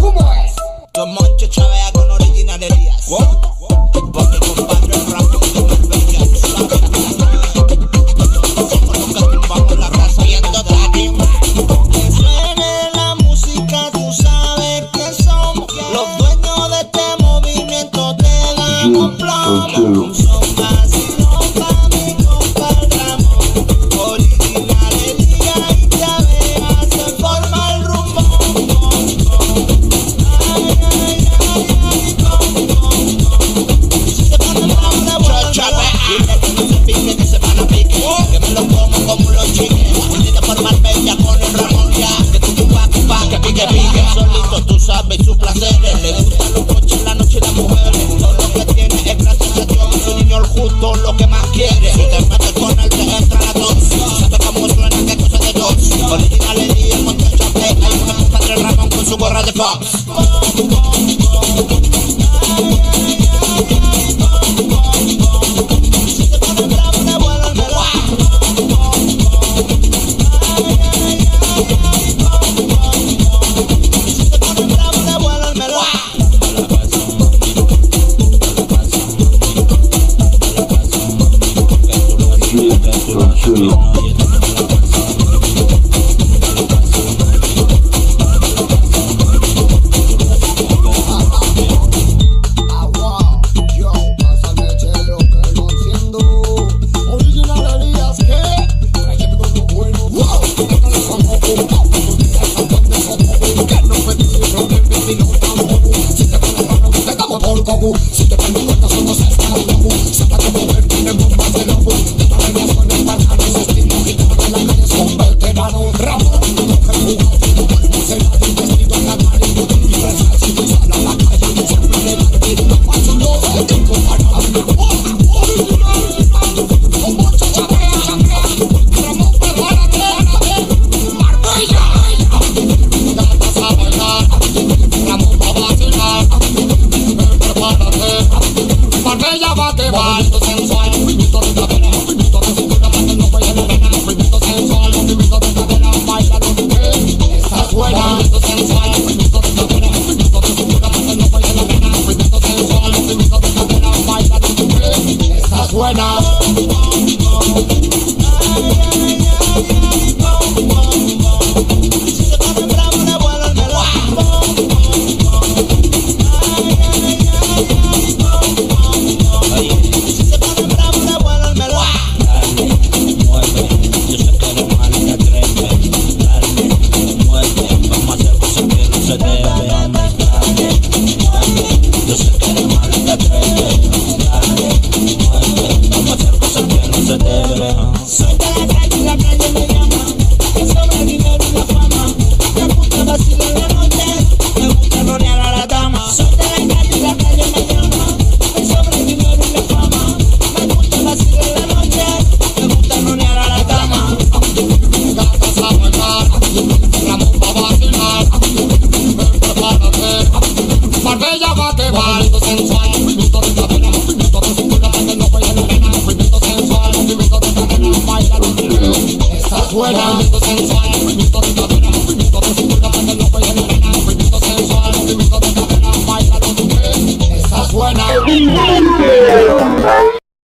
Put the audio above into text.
¿cómo es? Con. Con el Que que pique, pique. Solito tú sabes sus placeres. Le gustan los coches, la noche las Todo lo que tiene es gracias a Dios Su niño el justo, lo que más quiere. Si te metes con él te entra la de el con su gorra de Fox Si te pones mano, te cuenta, somos esclavos. Saca como ver, tenemos más de lobo. Soy de la calle la calle me llama Que sobre el dinero la fama la noche Me